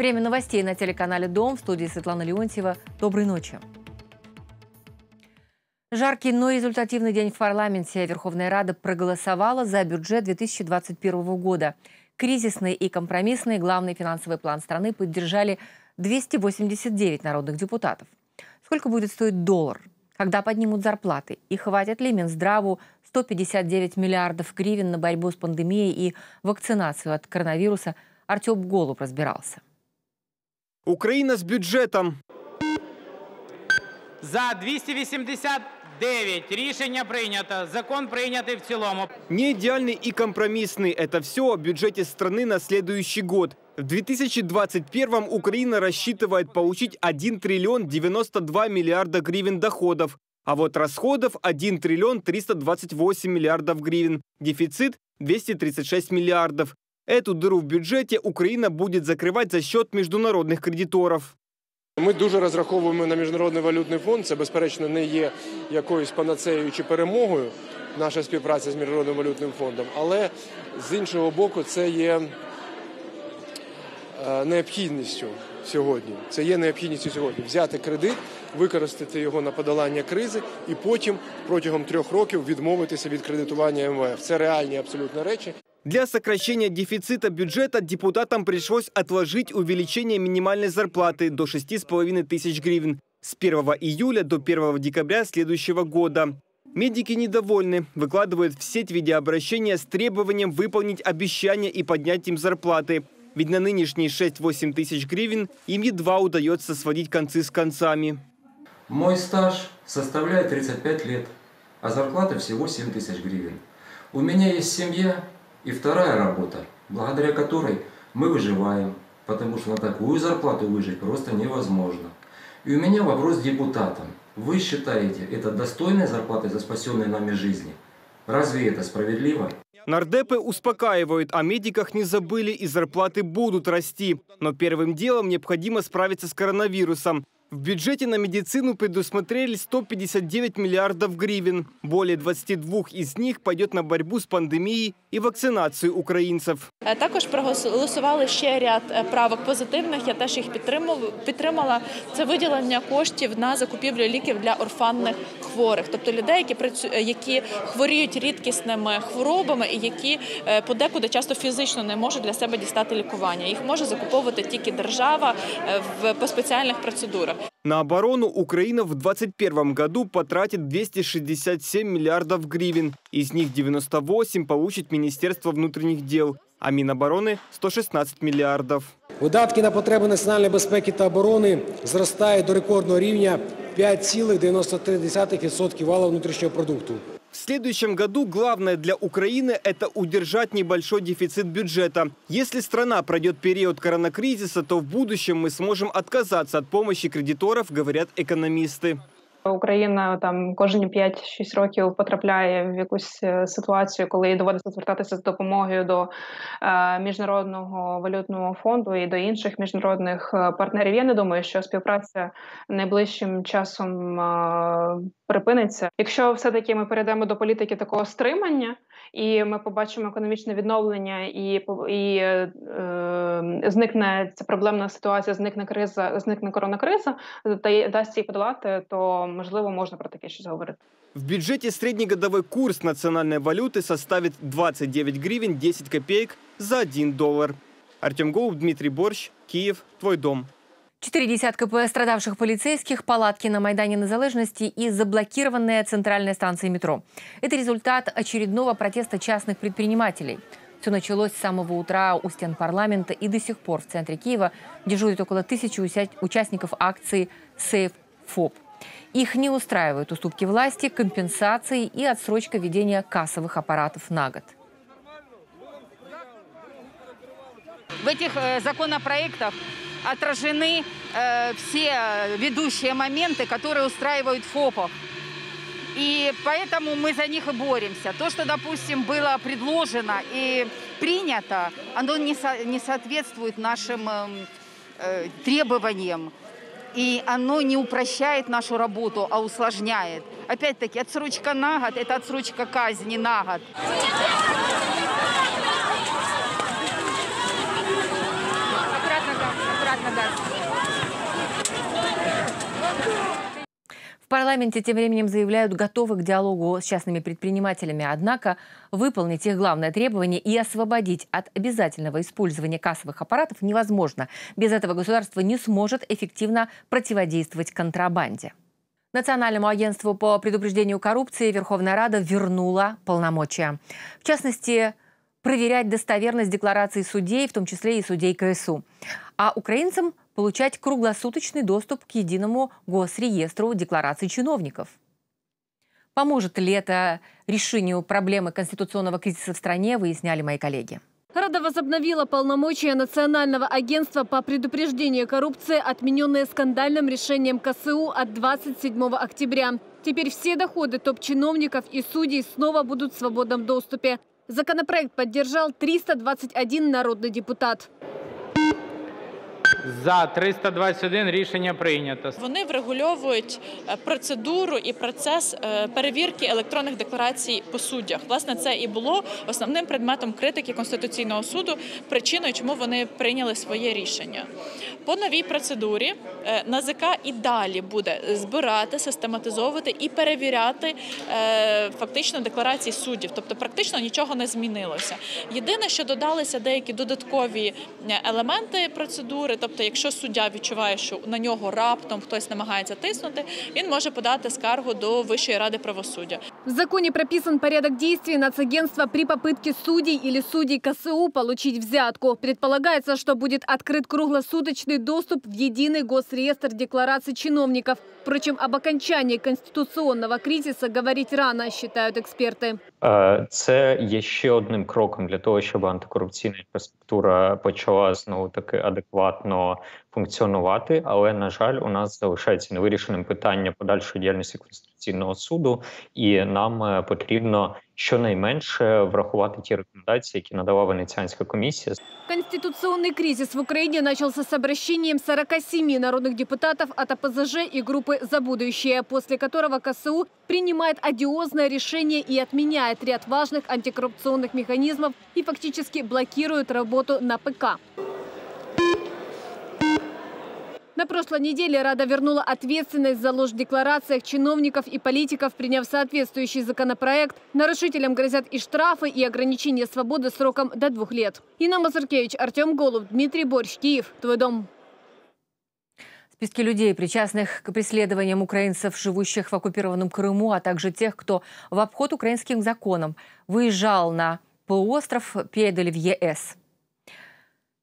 Время новостей на телеканале «Дом» в студии Светлана Леонтьева. Доброй ночи. Жаркий, но результативный день в парламенте. Верховная Рада проголосовала за бюджет 2021 года. Кризисный и компромиссный главный финансовый план страны поддержали 289 народных депутатов. Сколько будет стоить доллар? Когда поднимут зарплаты? И хватит ли Минздраву 159 миллиардов гривен на борьбу с пандемией и вакцинацию от коронавируса? Артем Голуб разбирался. Україна з бюджетом. За 289 рішення прийнято. Закон прийнятий в цілому. Не идеальный и компромиссный. Это все о бюджете страны на следующий год. В 2021 Украина рассчитывает получить 1 триллион 92 миллиарда гривен доходов. А вот расходов 1 триллион 328 миллиардов гривен. Дефицит 236 миллиардов. Эту дыру в бюджете Украина будет закрывать за счет международных кредиторов. Ми дуже розраховуємо на міжнародний валютний фонд. Це безперечно не є якоюсь панацеєю чи перемогою. Наша співпраця з міжнародним валютним фондом, але з іншого боку, це є е, необхідністю сьогодні. Це є необхідністю сьогодні взяти кредит, використати його на подолання кризи і потім протягом трьох років відмовитися від кредитування МВФ. Це реальні абсолютно речі. Для сокращения дефицита бюджета депутатам пришлось отложить увеличение минимальной зарплаты до 6,5 тысяч гривен с 1 июля до 1 декабря следующего года. Медики недовольны, выкладывают в сеть видеообращения с требованием выполнить обещания и поднять им зарплаты. Ведь на нынешние 6-8 тысяч гривен им едва удается сводить концы с концами. Мой стаж составляет 35 лет, а зарплата всего 7 тысяч гривен. У меня есть семья и вторая работа, благодаря которой мы выживаем, потому что на такую зарплату выжить просто невозможно. И у меня вопрос к депутатам. Вы считаете это достойной зарплатой за спасенные нами жизни? Разве это справедливо? Нардепы успокаивают, о медиках не забыли и зарплаты будут расти. Но первым делом необходимо справиться с коронавирусом. В бюджете на медицину предусмотрели 159 миллиардов гривен. Более 22 из них пойдет на борьбу с пандемией и вакцинацию украинцев. Е, Також проголосували ще ряд е, правок позитивних. Я теж їх підтримала. Це виділення коштів на закупівлю ліків для орфанних хворих, тобто людей, які е, які хворіють рідкісними хворобами і які подекуди часто фізично не можуть для себе дістати лікування. Їх може закуповувати тільки держава в по спеціальних процедурах. На оборону Украина в 2021 году потратит 267 миллиардов гривен. Из них 98 получит Министерство внутренних дел, а Минобороны – 116 миллиардов. Видатки на потреби національної безпеки та оборони зростають до рекордного рівня 5,93% валового внутрішнього продукту. В следующем году главное для Украины – это удержать небольшой дефицит бюджета. Если страна пройдет период коронакризиса, то в будущем мы сможем отказаться от помощи кредиторов, говорят экономисты. Україна там кожні 5-6 років потрапляє в якусь е, ситуацію, коли їй доводиться звертатися з допомогою до е, міжнародного валютного фонду і до інших міжнародних е, партнерів. Я не думаю, що співпраця найближчим часом припиниться. Якщо все-таки ми перейдемо до політики такого стримання, і ми побачимо економічне відновлення, і і е, е, зникне ця проблемна ситуація, зникне криза, зникне коронакриза, та й дасть її подолати, то можливо можна про таке щось говорити. В бюджете среднегодовой курс национальной валюты составит 29 гривен 10 копеек за 1 доллар. Артем Голуб, Дмитрий Борщ, Киев, твой дом. Четыре десятка пострадавших полицейских, палатки на Майдане Незалежности и заблокированная центральная станция метро. Это результат очередного протеста частных предпринимателей. Все началось с самого утра у стен парламента и до сих пор в центре Киева дежурит около тысячи участников акции «Сейф ФОП». Их не устраивают уступки власти, компенсации и отсрочка ведения кассовых аппаратов на год. В этих э, законопроектах отражены э, все ведущие моменты, которые устраивают ФОПов. И поэтому мы за них и боремся. То, что, допустим, было предложено и принято, оно не, со- не соответствует нашим эм, э, требованиям. И оно не упрощает нашу работу, а усложняет. Опять-таки, отсрочка на год – это отсрочка казни на год. Парламенте тем временем заявляют готовы к диалогу с частными предпринимателями. Однако выполнить их главное требование и освободить от обязательного использования кассовых аппаратов невозможно. Без этого государство не сможет эффективно противодействовать контрабанде. Национальному агентству по предупреждению коррупции Верховная Рада вернула полномочия. В частности, проверять достоверность деклараций судей, в том числе и судей КСУ. А украинцам получать круглосуточный доступ к единому госреестру деклараций чиновников. Поможет ли это решению проблемы конституционного кризиса в стране, выясняли мои коллеги. Рада возобновила полномочия Национального агентства по предупреждению коррупции, отмененные скандальным решением КСУ от 27 октября. Теперь все доходы топ-чиновников и судей снова будут в свободном доступе. Законопроект поддержал 321 народный депутат. За 321 рішення прийнято. Вони врегульовують е, процедуру і процес е, перевірки електронних декларацій по суддях. Власне, це і було основним предметом критики Конституційного суду, причиною, чому вони прийняли своє рішення. По новій процедурі е, НАЗК і далі буде збирати, систематизовувати і перевіряти фактично декларації суддів. Тобто, практично нічого не змінилося. Єдине, що додалися деякі додаткові елементи процедури. Тобто, якщо суддя відчуває, що на нього раптом хтось намагається тиснути, він може подати скаргу до Вищої ради правосуддя. В законе прописан порядок действий нацагентства при попытке судей или судей КСУ получить взятку. Предполагается, что будет открыт круглосуточный доступ в единый госреестр деклараций чиновников. Впрочем, об окончании конституционного кризиса говорить рано, считают эксперты. Це є ще одним кроком для того, щоб антикорупційна інфраструктура почала знову таки адекватно функціонувати. Але на жаль, у нас залишається невирішеним питання подальшої діяльності конституційного суду, і нам е, потрібно щонайменше врахувати ті рекомендації, які надала Венеціанська комісія. Конституционный кризис в Украине начался с обращением 47 народных депутатов от АПЗЖ и группы «За будущее», после которого КСУ принимает одиозное решение и отменяет ряд важных антикоррупционных механизмов и фактически блокирует работу на ПК. На прошлой неделе Рада вернула ответственность за ложь в декларациях чиновников и политиков, приняв соответствующий законопроект. Нарушителям грозят и штрафы, и ограничение свободы сроком до двух лет. Инна Мазуркевич, Артем Голуб, Дмитрий Борщ, Киев. Твой дом. Списки людей, причастных к преследованиям украинцев, живущих в оккупированном Крыму, а также тех, кто в обход украинским законам выезжал на полуостров, передали в ЕС.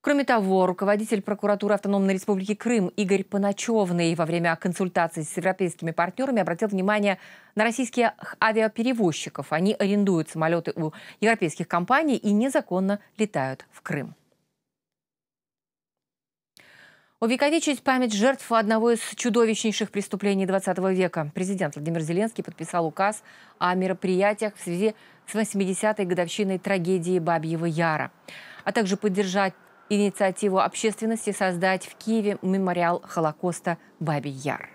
Кроме того, руководитель прокуратуры Автономной Республики Крым Игорь Паначевный во время консультаций с европейскими партнерами обратил внимание на российских авиаперевозчиков. Они арендуют самолеты у европейских компаний и незаконно летают в Крым. Увековечить память жертв одного из чудовищнейших преступлений 20 века. Президент Владимир Зеленский подписал указ о мероприятиях в связи с 80-й годовщиной трагедии Бабьего Яра, а также поддержать инициативу общественности создать в Киеве мемориал Холокоста Бабий Яр.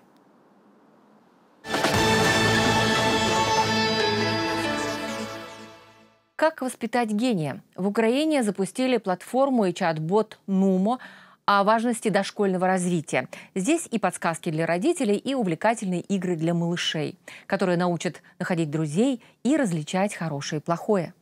Как воспитать гения? В Украине запустили платформу и чат-бот «Нумо», о важности дошкольного развития. Здесь и подсказки для родителей, и увлекательные игры для малышей, которые научат находить друзей и различать хорошее и плохое.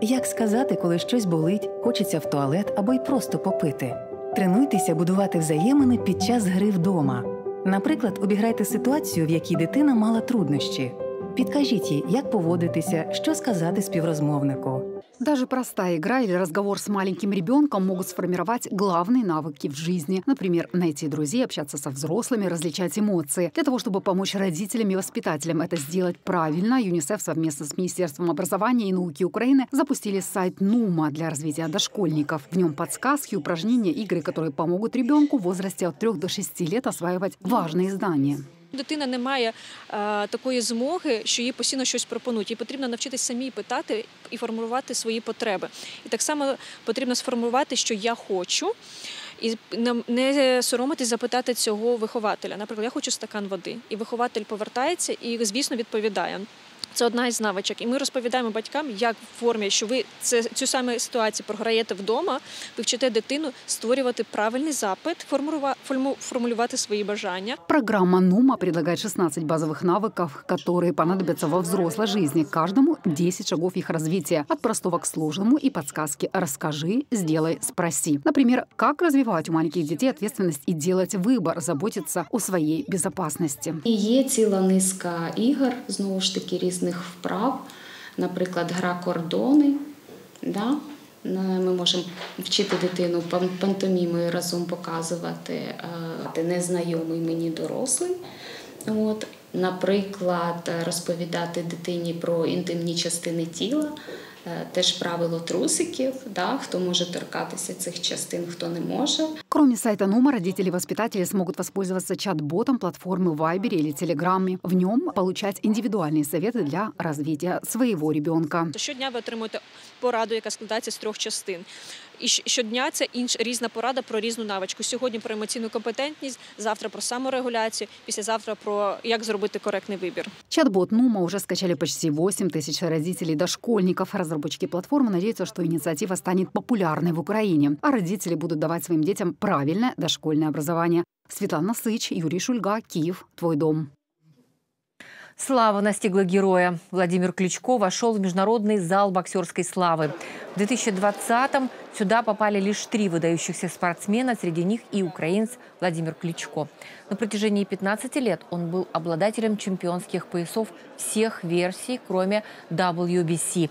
Як сказати, коли щось болить, хочеться в туалет або й просто попити. Тренуйтеся будувати взаємини під час гри вдома. Наприклад, обіграйте ситуацію, в якій дитина мала труднощі. Підкажіть їй, як поводитися, що сказати співрозмовнику. Даже простая игра или разговор с маленьким ребенком могут сформировать главные навыки в жизни. Например, найти друзей, общаться со взрослыми, различать эмоции. Для того, чтобы помочь родителям и воспитателям это сделать правильно, ЮНИСЕФ совместно с Министерством образования и науки Украины запустили сайт Нума для развития дошкольников. В нем подсказки, упражнения, игры, которые помогут ребенку в возрасте от 3 до 6 лет осваивать важные знания. Дитина не має е, такої змоги, що їй постійно щось пропонують. Їй потрібно навчитися самій питати і формувати свої потреби. І так само потрібно сформувати, що я хочу. І не соромитись запитати цього вихователя. Наприклад, я хочу стакан води, і вихователь повертається і, звісно, відповідає. Це одна із навичок. І ми розповідаємо батькам, як в формі, що ви це цю саме ситуацію програєте вдома, ви вчите дитину створювати правильний запит, формулювати свої бажання. Программа НУМА предлагает 16 базовых навыков, которые понадобятся во взрослой жизни. Каждому 10 шагов их развития. От простого к сложному и подсказки «расскажи», «сделай», «спроси». Например, как развивать у маленьких детей ответственность и делать выбор, заботиться о своей безопасности. І є ціла низка ігор, знову ж таки, різних вправ, наприклад, гра кордони. Да? Ми можемо вчити дитину пантомімою разом показувати незнайомий мені дорослий. От, Наприклад, розповідати дитині про інтимні частини тіла. Теж правило трусиків, да, кто может торкатися цих частин, кто не может. Кроме сайта Нума, родители и воспитатели смогут воспользоваться чат-ботом платформы Viber или Telegram. В нем получать индивидуальные советы для развития своего ребенка. Щодня ви отримуєте пораду, яка складається з трьох частин. І щодня це інш різна порада про різну навичку. Сьогодні про емоційну компетентність, завтра про саморегуляцію, післязавтра про як зробити коректний вибір. Чат-бот Нума уже скачали почти 8 тысяч родителей дошкольников. Разработчики платформы надеются, что инициатива станет популярной в Украине, а родители будут давать своим детям правильное дошкольное образование. Светлана Сыч, Юрий Шульга, Киев, Твой дом. Слава настигла героя. Владимир Кличко вошел в международный зал боксерской славы. В 2020-м сюда попали лишь три выдающихся спортсмена, среди них и украинец Владимир Кличко. На протяжении 15 лет он был обладателем чемпионских поясов всех версий, кроме WBC.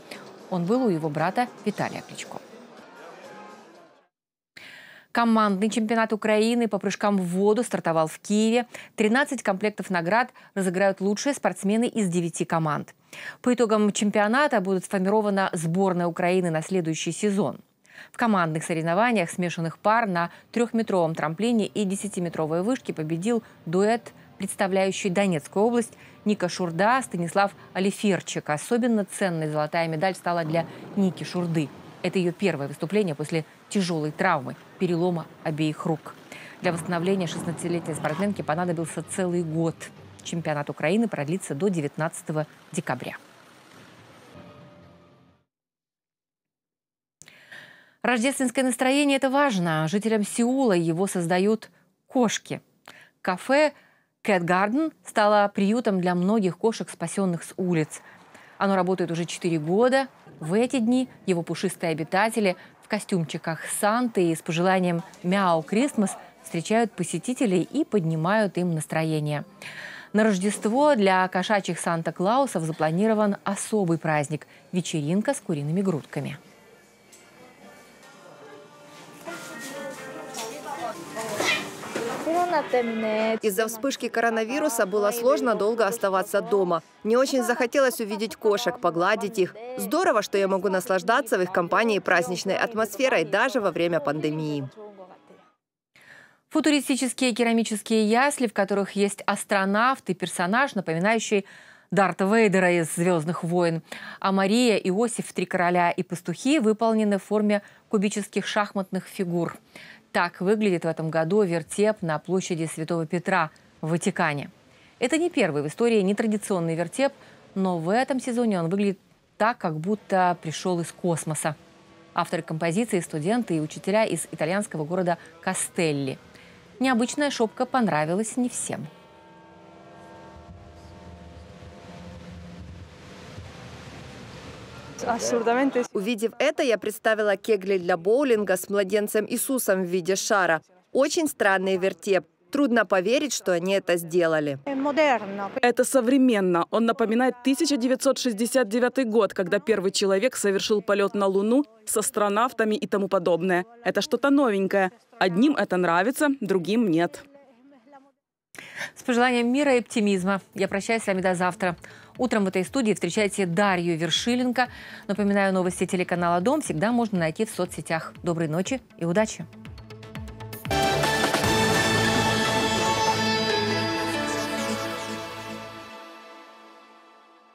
Он был у его брата Виталия Кличко. Командный чемпионат Украины по прыжкам в воду стартовал в Киеве. 13 комплектов наград разыграют лучшие спортсмены из 9 команд. По итогам чемпионата будет сформирована сборная Украины на следующий сезон. В командных соревнованиях смешанных пар на трехметровом трамплине и десятиметровой вышке победил дуэт, представляющий Донецкую область, Ника Шурда, Станислав Алиферчик. Особенно ценной золотая медаль стала для Ники Шурды. Это ее первое выступление после тяжелой травмы – перелома обеих рук. Для восстановления 16-летней спортсменки понадобился целый год. Чемпионат Украины продлится до 19 декабря. Рождественское настроение – это важно. Жителям Сеула его создают кошки. Кафе Cat Garden стало приютом для многих кошек, спасенных с улиц. Оно работает уже 4 года. В эти дни его пушистые обитатели костюмчиках Санты и с пожеланием «Мяу Крисмас» встречают посетителей и поднимают им настроение. На Рождество для кошачьих Санта-Клаусов запланирован особый праздник – вечеринка с куриными грудками. Из-за вспышки коронавируса было сложно долго оставаться дома. Мне очень захотелось увидеть кошек, погладить их. Здорово, что я могу наслаждаться в их компании праздничной атмосферой даже во время пандемии. Футуристические керамические ясли, в которых есть астронавт и персонаж, напоминающий Дарта Вейдера из «Звездных войн», а Мария, Иосиф, Три короля и пастухи выполнены в форме кубических шахматных фигур. Так выглядит в этом году вертеп на площади Святого Петра в Ватикане. Это не первый в истории нетрадиционный вертеп, но в этом сезоне он выглядит так, как будто пришел из космоса. Авторы композиции – студенты и учителя из итальянского города Кастелли. Необычная шопка понравилась не всем. Увидев это, я представила кегли для боулинга с младенцем Иисусом в виде шара. Очень странный вертеп. Трудно поверить, что они это сделали. Это современно. Он напоминает 1969 год, когда первый человек совершил полет на Луну с астронавтами и тому подобное. Это что-то новенькое. Одним это нравится, другим нет. С пожеланием мира и оптимизма. Я прощаюсь с вами до завтра. Утром в этой студии встречайте Дарью Вершиленко. Напоминаю, новости телеканала «Дом» всегда можно найти в соцсетях. Доброй ночи и удачи!